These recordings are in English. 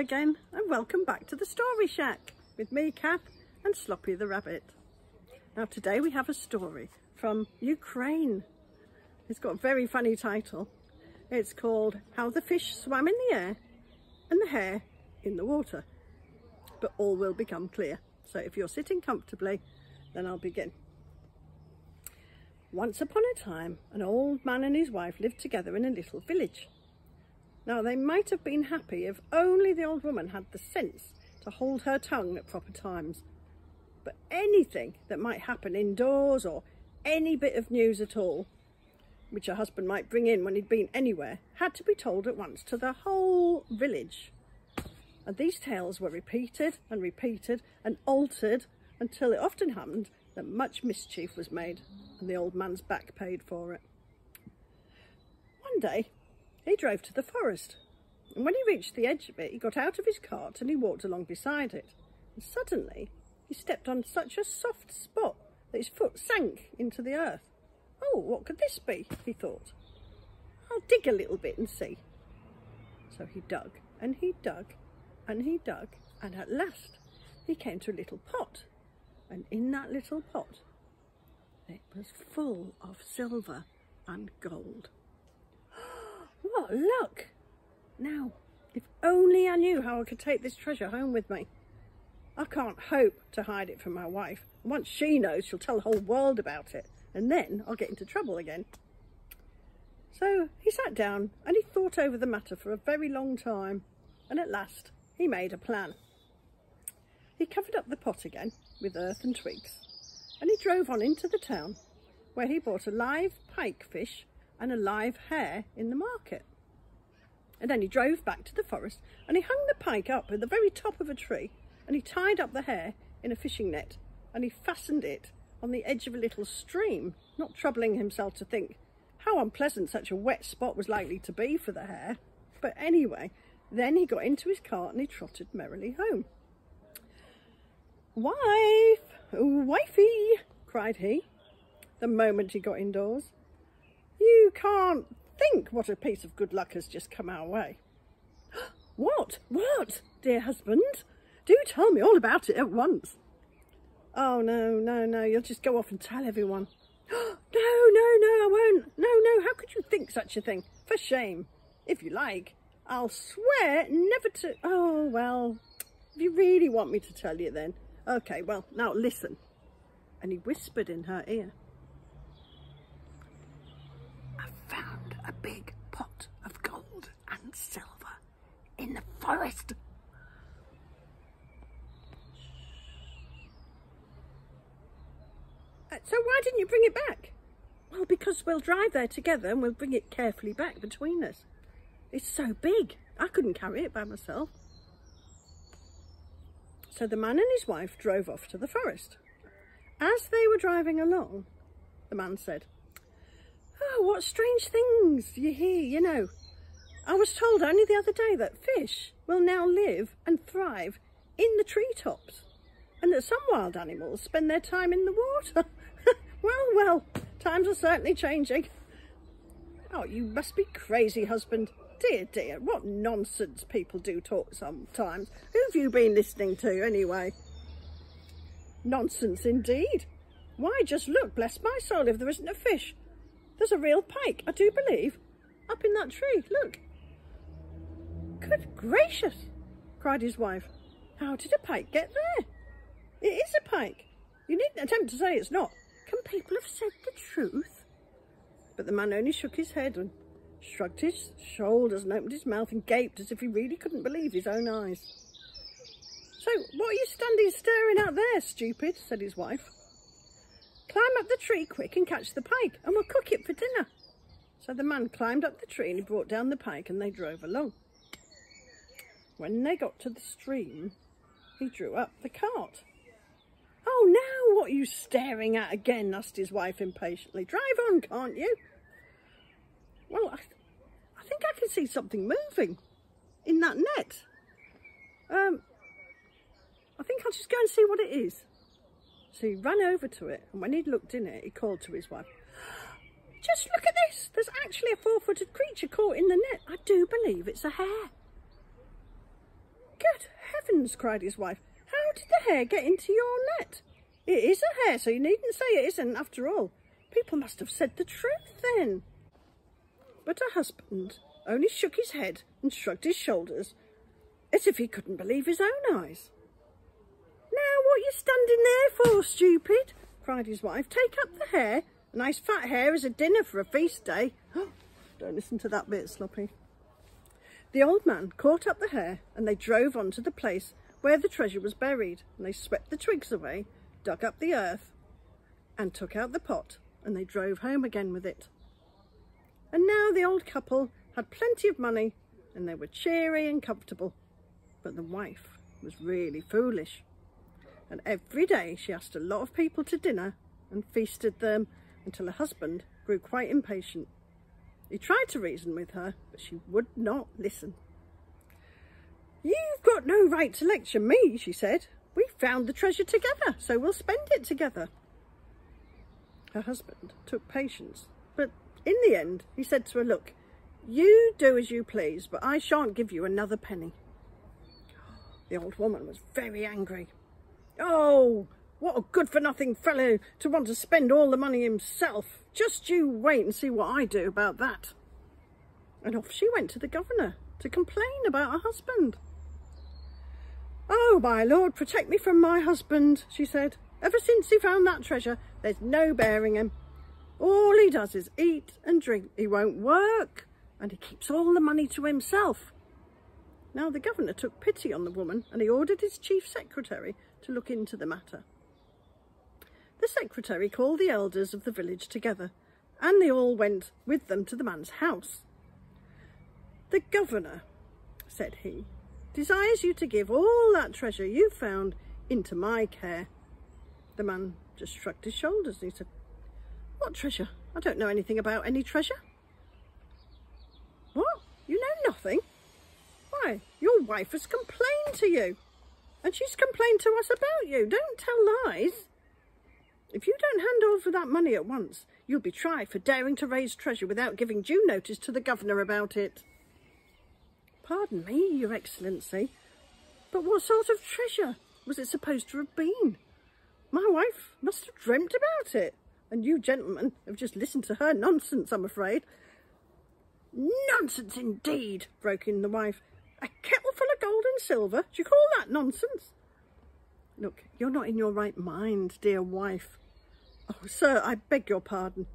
again and welcome back to the Story Shack with me, Kath, and Sloppy the Rabbit. Now today we have a story from Ukraine. It's got a very funny title. It's called How the Fish Swam in the Air and the Hare in the Water. But all will become clear. So if you're sitting comfortably, then I'll begin. Once upon a time, an old man and his wife lived together in a little village. Now, they might have been happy if only the old woman had the sense to hold her tongue at proper times. But anything that might happen indoors or any bit of news at all, which her husband might bring in when he'd been anywhere, had to be told at once to the whole village. And these tales were repeated and repeated and altered until it often happened that much mischief was made and the old man's back paid for it. One day, he drove to the forest, and when he reached the edge of it, he got out of his cart and he walked along beside it. And suddenly, he stepped on such a soft spot that his foot sank into the earth. Oh, what could this be? he thought. I'll dig a little bit and see. So he dug and he dug and he dug, and at last he came to a little pot. And in that little pot, it was full of silver and gold. Luck! Now, if only I knew how I could take this treasure home with me. I can't hope to hide it from my wife. Once she knows, she'll tell the whole world about it, and then I'll get into trouble again. So he sat down and he thought over the matter for a very long time, and at last he made a plan. He covered up the pot again with earth and twigs, and he drove on into the town, where he bought a live pike fish and a live hare in the market. And then he drove back to the forest and he hung the pike up at the very top of a tree and he tied up the hare in a fishing net and he fastened it on the edge of a little stream, not troubling himself to think how unpleasant such a wet spot was likely to be for the hare. But anyway, then he got into his cart and he trotted merrily home. Wife, wifey, cried he, the moment he got indoors. You can't think what a piece of good luck has just come our way. What? What, dear husband? Do tell me all about it at once. Oh, no, no, no, you'll just go off and tell everyone. no, no, no, I won't. No, no, how could you think such a thing? For shame. If you like, I'll swear never to... Oh, well, if you really want me to tell you then. Okay, well, now listen. And he whispered in her ear. a big pot of gold and silver in the forest. Uh, so why didn't you bring it back? Well, because we'll drive there together and we'll bring it carefully back between us. It's so big, I couldn't carry it by myself. So the man and his wife drove off to the forest. As they were driving along, the man said, Oh, what strange things you hear, you know. I was told only the other day that fish will now live and thrive in the treetops and that some wild animals spend their time in the water. well, well, times are certainly changing. Oh, you must be crazy, husband. Dear, dear, what nonsense people do talk sometimes. Who have you been listening to, anyway? Nonsense indeed. Why, just look, bless my soul, if there isn't a fish there's a real pike, I do believe, up in that tree. Look. Good gracious, cried his wife. How did a pike get there? It is a pike. You needn't attempt to say it's not. Can people have said the truth? But the man only shook his head and shrugged his shoulders and opened his mouth and gaped as if he really couldn't believe his own eyes. So, what are you standing staring at there, stupid? said his wife. Climb up the tree quick and catch the pike and we'll cook it for dinner. So the man climbed up the tree and he brought down the pike and they drove along. When they got to the stream, he drew up the cart. Oh, now what are you staring at again? asked his wife impatiently. Drive on, can't you? Well, I, I think I can see something moving in that net. Um, I think I'll just go and see what it is. So he ran over to it, and when he'd looked in it, he called to his wife, Just look at this! There's actually a four-footed creature caught in the net. I do believe it's a hare. Heavens, cried his wife. How did the hare get into your net? It is a hare, so you needn't say it isn't after all. People must have said the truth then. But her husband only shook his head and shrugged his shoulders as if he couldn't believe his own eyes. Now what are you standing there for, stupid? cried his wife. Take up the hare. A nice fat hare is a dinner for a feast day. Don't listen to that bit, Sloppy. The old man caught up the hare and they drove on to the place where the treasure was buried and they swept the twigs away, dug up the earth and took out the pot and they drove home again with it. And now the old couple had plenty of money and they were cheery and comfortable. But the wife was really foolish. And every day she asked a lot of people to dinner and feasted them until her husband grew quite impatient. He tried to reason with her, but she would not listen. You've got no right to lecture me, she said. We found the treasure together, so we'll spend it together. Her husband took patience, but in the end he said to her, look, you do as you please, but I shan't give you another penny. The old woman was very angry. Oh, what a good-for-nothing fellow to want to spend all the money himself. Just you wait and see what I do about that. And off she went to the governor to complain about her husband. Oh, my lord, protect me from my husband, she said. Ever since he found that treasure, there's no bearing him. All he does is eat and drink. He won't work and he keeps all the money to himself. Now the governor took pity on the woman and he ordered his chief secretary to look into the matter. The secretary called the elders of the village together and they all went with them to the man's house. The governor, said he, desires you to give all that treasure you found into my care. The man just shrugged his shoulders and he said, what treasure? I don't know anything about any treasure. What? You know nothing? Why, your wife has complained to you. And she's complained to us about you. Don't tell lies. If you don't hand over that money at once, you'll be tried for daring to raise treasure without giving due notice to the governor about it. Pardon me, your excellency, but what sort of treasure was it supposed to have been? My wife must have dreamt about it, and you gentlemen have just listened to her nonsense, I'm afraid. Nonsense indeed, broke in the wife. A kettle full of gold and silver? Do you call that nonsense? Look, you're not in your right mind, dear wife. Oh, sir, I beg your pardon.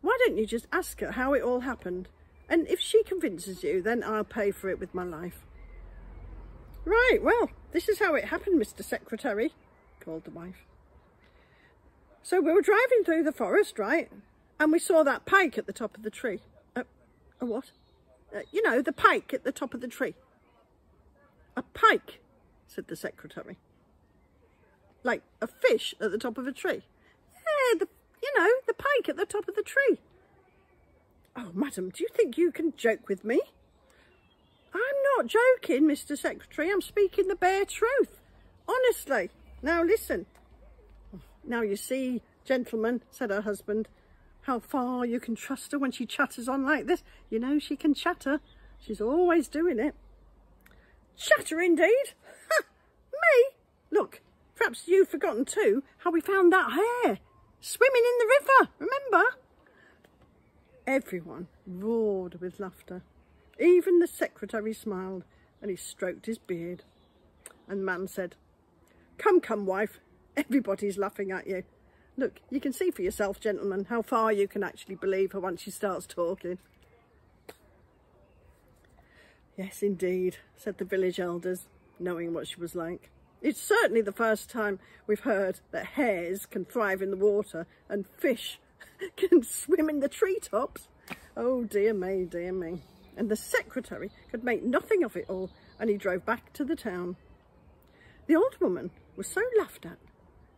Why don't you just ask her how it all happened? And if she convinces you, then I'll pay for it with my life. Right, well, this is how it happened, Mr Secretary, called the wife. So we were driving through the forest, right? And we saw that pike at the top of the tree. Uh, a what? Uh, you know, the pike at the top of the tree. A pike, said the secretary. Like a fish at the top of a tree. You know, the pike at the top of the tree. Oh, madam, do you think you can joke with me? I'm not joking, Mr Secretary. I'm speaking the bare truth. Honestly. Now listen. Now you see, gentlemen, said her husband, how far you can trust her when she chatters on like this. You know she can chatter. She's always doing it. Chatter indeed. Ha! Me? Look, perhaps you've forgotten too how we found that hare. Swimming in the river, remember? Everyone roared with laughter. Even the secretary smiled and he stroked his beard. And the man said, Come, come, wife, everybody's laughing at you. Look, you can see for yourself, gentlemen, how far you can actually believe her once she starts talking. Yes, indeed, said the village elders, knowing what she was like. It's certainly the first time we've heard that hares can thrive in the water and fish can swim in the treetops. Oh, dear me, dear me. And the secretary could make nothing of it all, and he drove back to the town. The old woman was so laughed at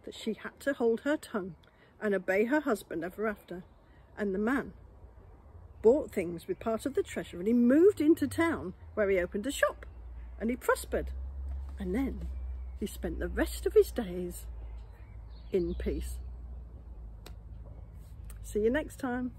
that she had to hold her tongue and obey her husband ever after. And the man bought things with part of the treasure and he moved into town where he opened a shop and he prospered. And then he spent the rest of his days in peace. See you next time.